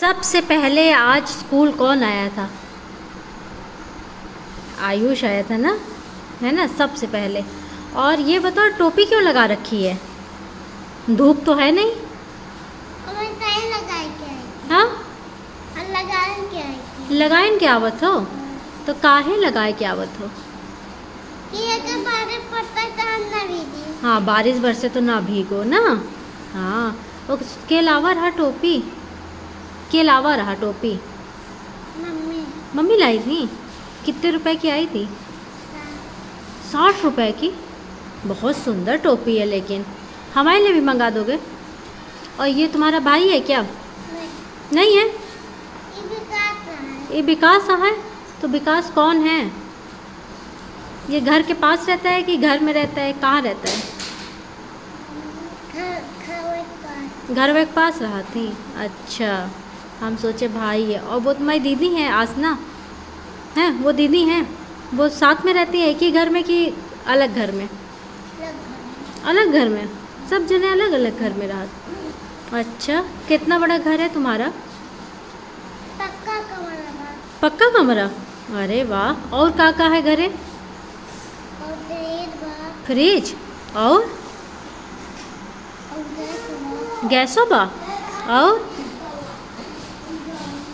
सबसे पहले आज स्कूल कौन आया था? आयुष आया था ना? है ना? सबसे पहले। और ये बताओ टोपी क्यों लगा रखी है? धूप तो है नहीं? लगाए के आई हाँ? लगाए आवत हो? तो काहे लगाए के आवत हो? कि अगर बारिश पड़ता तो हम ना भीगी। हाँ बारिश बरसे तो ना भीगो ना। हाँ उसके अलावा रहा टोपी। के अलावा रहा टोपी। मम्मी। मम्मी लाई थी? कितने रुपए की आई थी? साठ रुपए की? बहुत सुंदर टोपी है लेकिन। हमारे लिए भी मंगा दोगे? और ये तुम्हारा भाई है क्या? नहीं। नहीं है? ये है। विकास है? तो विकास कौन है? ये घर के पास रहता है कि घर में रहता है? कहाँ रहता है? घर वे पास रहा थी। अच्छा। हम सोचे भाई है और वो तुम्हारी दीदी है आसना। है वो दीदी हैं। वो साथ में रहती है एक ही घर में कि अलग घर में? अलग घर में। सब जने अलग अलग घर में रहा। अच्छा कितना बड़ा घर है तुम्हारा? पक्का कमरा पक्का कमरा? अरे वाह और का का है घरे? फ्रिज और? और गैस बात गैसो बा और?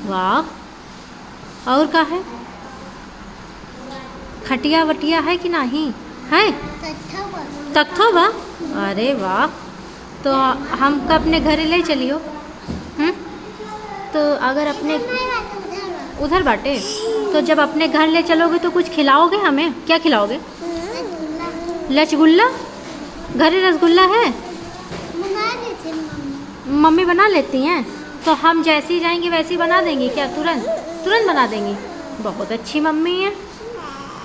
वाह। और का है? खटिया वटिया है कि नहीं? है? तख्तो बा अरे वाह। तो हम कब अपने घरे ले चलियो? हम्म? तो अगर अपने उधर बाटे तो जब अपने घर ले चलोगे तो कुछ खिलाओगे हमें? क्या खिलाओगे? लचगुल्ला? घरे रसगुल्ला है? मम्मी बना लेती हैं? तो हम जैसे ही जाएँगे वैसे ही बना देंगे क्या? तुरंत तुरंत बना देंगी। बहुत अच्छी मम्मी है।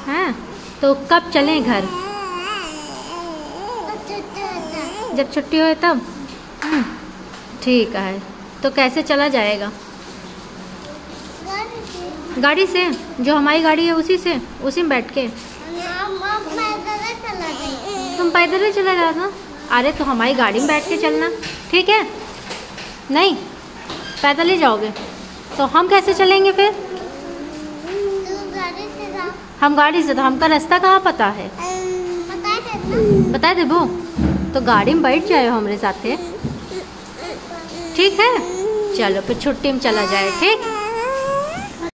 हैं तो कब चलें घर? जब छुट्टी हो तब? हम्म, ठीक है। तो कैसे चला जाएगा? गाड़ी से जो हमारी गाड़ी है उसी से उसी में बैठ के। तुम पैदल ही चला जाना। अरे तो हमारी गाड़ी में बैठ के चलना। ठीक है? नहीं? पैदल ही जाओगे? तो हम कैसे चलेंगे फिर? हम गाड़ी से तो हमका रास्ता कहाँ पता है? बता दे वो तो गाड़ी में बैठ जाए हमारे साथ। ठीक है? चलो, फिर छुट्टी में चला जाए, ठीक?